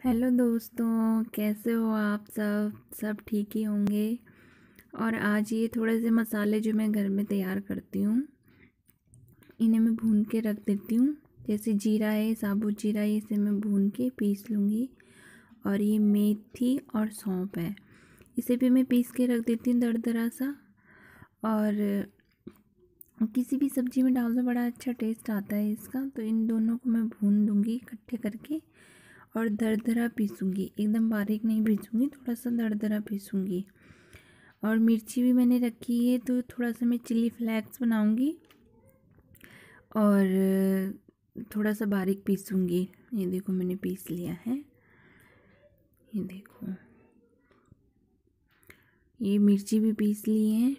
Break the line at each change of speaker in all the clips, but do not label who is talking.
Hello दोस्तों, कैसे हो आप सब? सब ठीक ही होंगे। और आज ये थोड़े से मसाले जो मैं घर में तैयार करती हूँ, इन्हें मैं भून के रख देती हूँ। जैसे जीरा है, साबुत जीरा है इसे मैं भून के पीस लूँगी। और ये मेथी और सौंफ है। इसे भी मैं पीस के रख देती हूँ दर दरा सा और किसी भी सब्ज़ी में डाल दो बड़ा अच्छा टेस्ट आता है इसका। तो इन दोनों को मैं भून दूँगी इकट्ठे करके। और दरदरा पीसूँगी। एकदम बारीक नहीं पीसूँगी थोड़ा सा दरदरा पीसूँगी। और मिर्ची भी मैंने रखी है तो थोड़ा सा मैं चिली फ्लैक्स बनाऊँगी और थोड़ा सा बारीक पीसूँगी। ये देखो मैंने पीस लिया है। ये देखो। ये मिर्ची भी पीस ली है।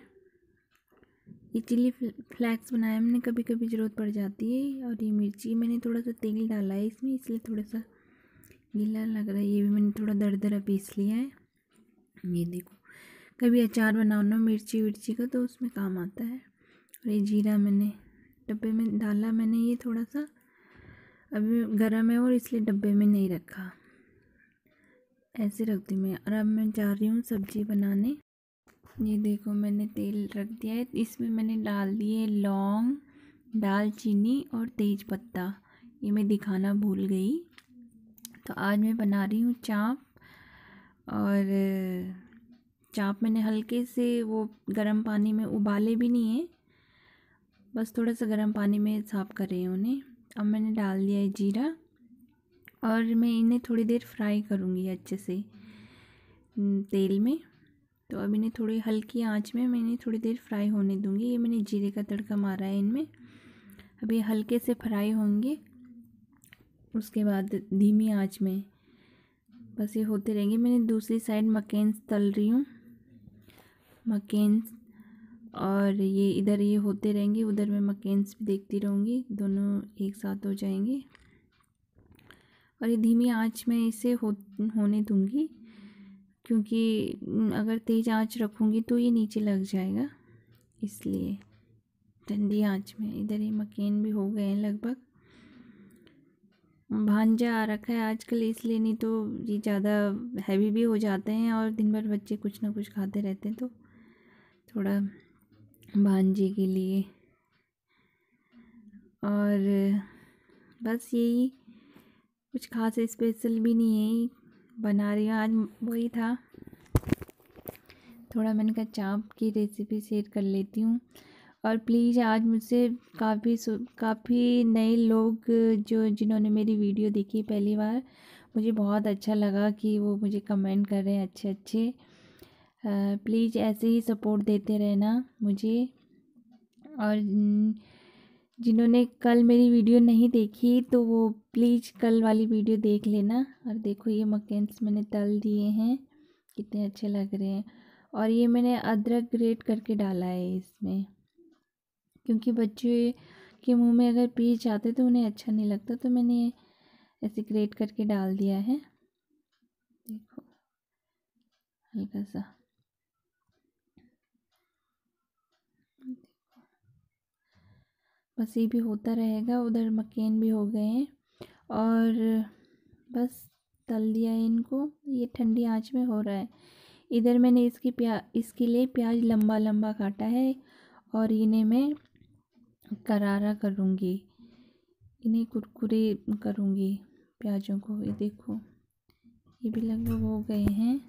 ये चिली फ्लैक्स बनाया मैंने कभी कभी ज़रूरत पड़ जाती है। और ये मिर्ची मैंने थोड़ा सा तेल डाला है इसमें, इसलिए थोड़ा सा गीला लग रहा है, ये भी मैंने थोड़ा दर दरा पीस लिया है। ये देखो, कभी अचार बनाओ ना मिर्ची विर्ची का तो उसमें काम आता है। और ये जीरा मैंने डब्बे में डाला मैंने ये थोड़ा सा अभी गर्म है और इसलिए डब्बे में नहीं रखा। ऐसे रख दी मैं। और अब मैं जा रही हूँ सब्ज़ी बनाने। ये देखो मैंने तेल रख दिया है। इसमें मैंने डाल दिए लौंग, दालचीनी और तेज पत्ता ये मैं दिखाना भूल गई। तो आज मैं बना रही हूँ चाप और चाप मैंने हल्के से वो गर्म पानी में उबाले भी नहीं है। बस थोड़ा सा गर्म पानी में साफ़ कर रही हूँ उन्हें। अब मैंने डाल दिया है जीरा और मैं इन्हें थोड़ी देर फ्राई करूँगी अच्छे से तेल में। तो अब इन्हें थोड़ी हल्की आँच में मैं इन्हें थोड़ी देर फ्राई होने दूँगी। ये मैंने जीरे का तड़का मारा है इनमें। ये हल्के से फ्राई होंगे। उसके बाद धीमी आँच में। बस ये होते रहेंगे। मैंने दूसरी साइड मकेन्स तल रही हूँ। मकेन्स और ये इधर ये होते रहेंगे। उधर मैं मकेन्स भी देखती रहूँगी। दोनों एक साथ हो जाएँगे। और ये धीमी आँच में इसे हो, होने दूँगी। क्योंकि अगर तेज़ आँच रखूँगी तो ये नीचे लग जाएगा। इसलिए ठंडी आँच में। इधर ये मकेन भी हो गए हैं लगभग। भांजा आ रखा है आजकल, इसलिए नहीं तो ये ज़्यादा हैवी भी हो जाते हैं और दिन भर बच्चे कुछ ना कुछ खाते रहते हैं तो थोड़ा भांजे के लिए। और बस यही, कुछ खास स्पेशल भी नहीं है बना रही हूँ। आज वही था। थोड़ा मैंने कहा चाप की रेसिपी शेयर कर लेती हूँ। और प्लीज़ आज मुझसे काफ़ी काफ़ी नए लोग जो, जिन्होंने मेरी वीडियो देखी पहली बार, मुझे बहुत अच्छा लगा कि वो मुझे कमेंट कर रहे हैं अच्छे अच्छे प्लीज़ ऐसे ही सपोर्ट देते रहना मुझे। और जिन्होंने कल मेरी वीडियो नहीं देखी तो वो प्लीज़ कल वाली वीडियो देख लेना। और देखो ये मकेन्स मैंने तल दिए हैं, कितने अच्छे लग रहे हैं। और ये मैंने अदरक ग्रेट करके डाला है इसमें। क्योंकि बच्चे के मुँह में अगर पीस जाते तो उन्हें अच्छा नहीं लगता तो मैंने ऐसे ग्रेट करके डाल दिया है। देखो, हल्का सा। बस ये भी होता रहेगा, उधर मकेन भी हो गए हैं। और बस तल दिया है इनको, ये ठंडी आँच में हो रहा है। इधर मैंने इसकी प्या, इसके लिए प्याज लंबा लंबा काटा है और इन्हें मैं करारा करूँगी, इन्हें कुरकुरे करूँगी, प्याज़ों को। ये देखो, ये भी लगभग हो गए हैं।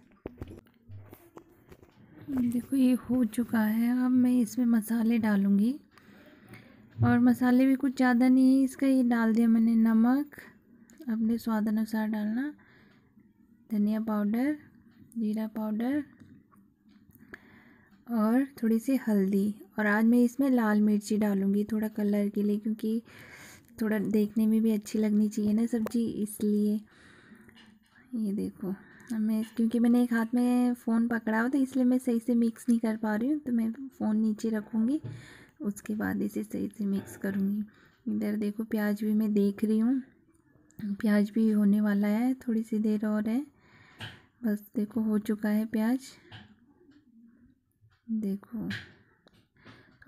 देखो, ये हो चुका है। अब मैं इसमें मसाले डालूँगी। और मसाले भी कुछ ज़्यादा नहीं है। इसका ये डाल दिया मैंने नमक। अपने स्वाद अनुसार डालना। धनिया पाउडर, जीरा पाउडर और थोड़ी सी हल्दी। और आज मैं इसमें लाल मिर्ची डालूँगी थोड़ा कलर के लिए क्योंकि थोड़ा देखने में भी अच्छी लगनी चाहिए ना सब्ज़ी, इसलिए। ये देखो मैं क्योंकि मैंने एक हाथ में फ़ोन पकड़ा हुआ तो इसलिए मैं सही से मिक्स नहीं कर पा रही हूँ तो मैं फ़ोन नीचे रखूँगी, उसके बाद इसे सही से मिक्स करूँगी। इधर देखो, प्याज भी मैं देख रही हूँ, प्याज भी होने वाला है थोड़ी सी देर और है। बस देखो, हो चुका है प्याज। देखो।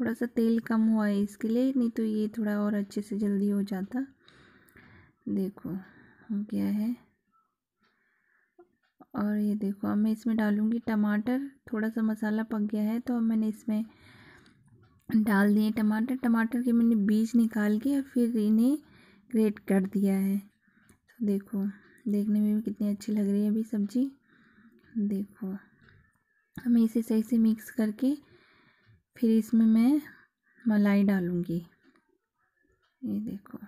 थोड़ा सा तेल कम हुआ है इसके लिए, नहीं तो ये थोड़ा और अच्छे से जल्दी हो जाता। देखो, हो गया है। और ये देखो, अब मैं इसमें डालूँगी टमाटर। थोड़ा सा मसाला पक गया है तो अब मैंने इसमें डाल दिए टमाटर। टमाटर के मैंने बीज निकाल के और फिर इन्हें ग्रेट कर दिया है। तो देखो, देखने में भी कितनी अच्छी लग रही है अभी सब्ज़ी। देखो हमें इसे सही से मिक्स करके फिर इसमें मैं मलाई डालूँगी। ये देखो।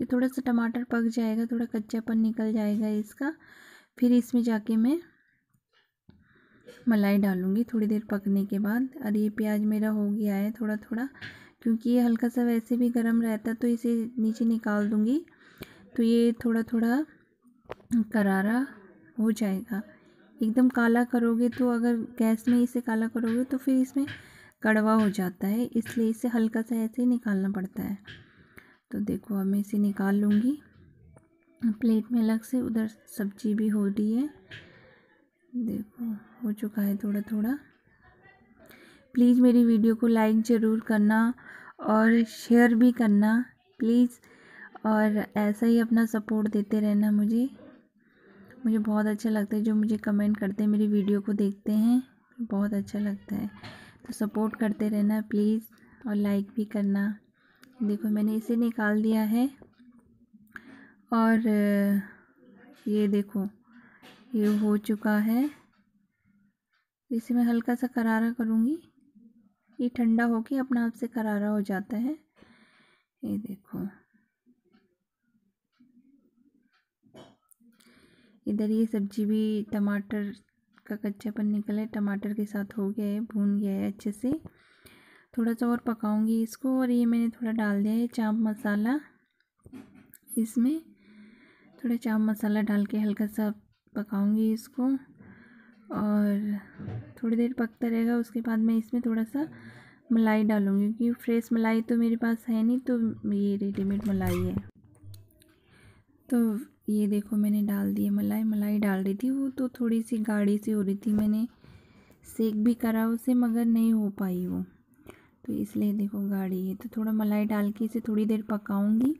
ये थोड़ा सा टमाटर पक जाएगा, थोड़ा कच्चापन निकल जाएगा इसका। फिर इसमें जाके मैं मलाई डालूँगी थोड़ी देर पकने के बाद। और ये प्याज मेरा हो गया है थोड़ा थोड़ा क्योंकि ये हल्का सा वैसे भी गर्म रहता तो इसे नीचे निकाल दूँगी। तो ये थोड़ा थोड़ा करारा हो जाएगा। एकदम काला करोगे तो अगर गैस में इसे काला करोगे तो फिर इसमें कड़वा हो जाता है, इसलिए इसे हल्का सा ऐसे ही निकालना पड़ता है। तो देखो अब मैं इसे निकाल लूँगी। प्लेट में अलग से उधर सब्ज़ी भी हो रही है। देखो, हो चुका है थोड़ा थोड़ा प्लीज़ मेरी वीडियो को लाइक ज़रूर करना और शेयर भी करना, प्लीज़। और ऐसा ही अपना सपोर्ट देते रहना मुझे। मुझे बहुत अच्छा लगता है जो मुझे कमेंट करते हैं, मेरी वीडियो को देखते हैं, बहुत अच्छा लगता है। तो सपोर्ट करते रहना प्लीज़ और लाइक भी करना। देखो, मैंने इसे निकाल दिया है और ये देखो, ये हो चुका है। इसे मैं हल्का सा करारा करूँगी। ये ठंडा होके अपना आप से करारा हो जाता है। ये देखो। इधर ये सब्ज़ी भी टमाटर का कच्चापन निकल है, टमाटर के साथ हो गया है, भून गया है अच्छे से। थोड़ा सा और पकाऊँगी इसको और ये मैंने थोड़ा डाल दिया है चाप मसाला इसमें। थोड़ा चाप मसाला डाल के हल्का सा पकाऊँगी इसको और थोड़ी देर पकता रहेगा, उसके बाद मैं इसमें थोड़ा सा मलाई डालूँगी क्योंकि फ्रेश मलाई तो मेरे पास है नहीं तो ये रेडीमेड मलाई है। तो ये देखो मैंने डाल दिया मलाई मलाई डाल रही थी, वो तो थोड़ी सी गाढ़ी सी हो रही थी, मैंने सेक भी करा उसे, मगर नहीं हो पाई वो। तो इसलिए देखो गाढ़ी है तो थोड़ा मलाई डाल के इसे थोड़ी देर पकाऊँगी।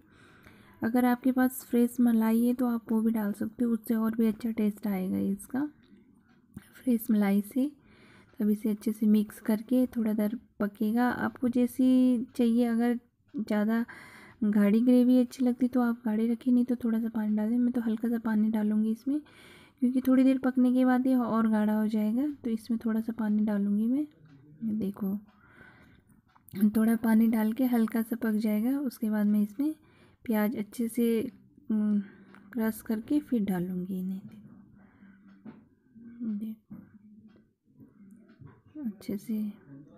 अगर आपके पास फ्रेश मलाई है तो आप वो भी डाल सकते हो, उससे और भी अच्छा टेस्ट आएगा इसका। फ्रेश मलाई से, तब इसे अच्छे से मिक्स करके थोड़ा देर पकेगा। आपको जैसी चाहिए, अगर ज़्यादा गाढ़ी ग्रेवी अच्छी लगती तो आप गाढ़ी रखिए, नहीं तो थोड़ा सा पानी डाल दें। मैं तो हल्का सा पानी डालूँगी इसमें, क्योंकि थोड़ी देर पकने के बाद ये और गाढ़ा हो जाएगा तो इसमें थोड़ा सा पानी डालूँगी मैं। देखो, थोड़ा पानी डाल के हल्का सा पक जाएगा, उसके बाद मैं इसमें प्याज अच्छे से क्रश करके फिर डालूँगी इन्हें। देखो, अच्छे से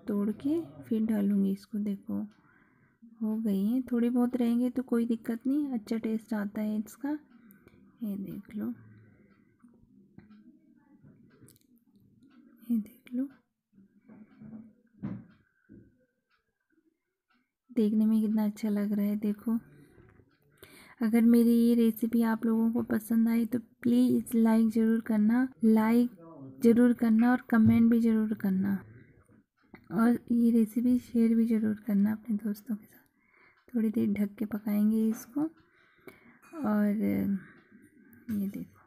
तोड़ के फिर डालूँगी इसको, देखो। हो गई हैं। थोड़ी बहुत रहेंगे तो कोई दिक्कत नहीं अच्छा टेस्ट आता है इसका। ये देख लो। ये देख लो। देखने में कितना अच्छा लग रहा है, देखो। अगर मेरी ये रेसिपी आप लोगों को पसंद आई तो प्लीज़ लाइक ज़रूर करना लाइक ज़रूर करना और कमेंट भी ज़रूर करना। और ये रेसिपी शेयर भी ज़रूर करना अपने दोस्तों के साथ। थोड़ी देर ढक के पकाएँगे इसको। और, ये देखो।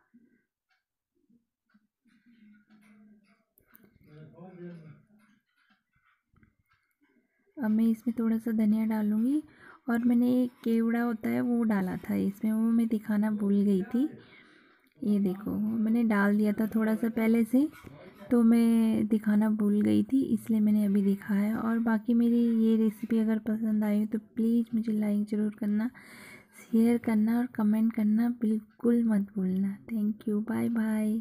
अब मैं इसमें थोड़ा सा धनिया डालूँगी और मैंने एक केवड़ा होता है वो डाला था इसमें, वो मैं दिखाना भूल गई थी। ये देखो, मैंने डाल दिया था थोड़ा सा पहले से। तो मैं दिखाना भूल गई थी, इसलिए मैंने अभी दिखाया और बाकी मेरी ये रेसिपी अगर पसंद आई तो प्लीज़ मुझे लाइक ज़रूर करना शेयर करना और कमेंट करना बिल्कुल मत भूलना। Thank you bye bye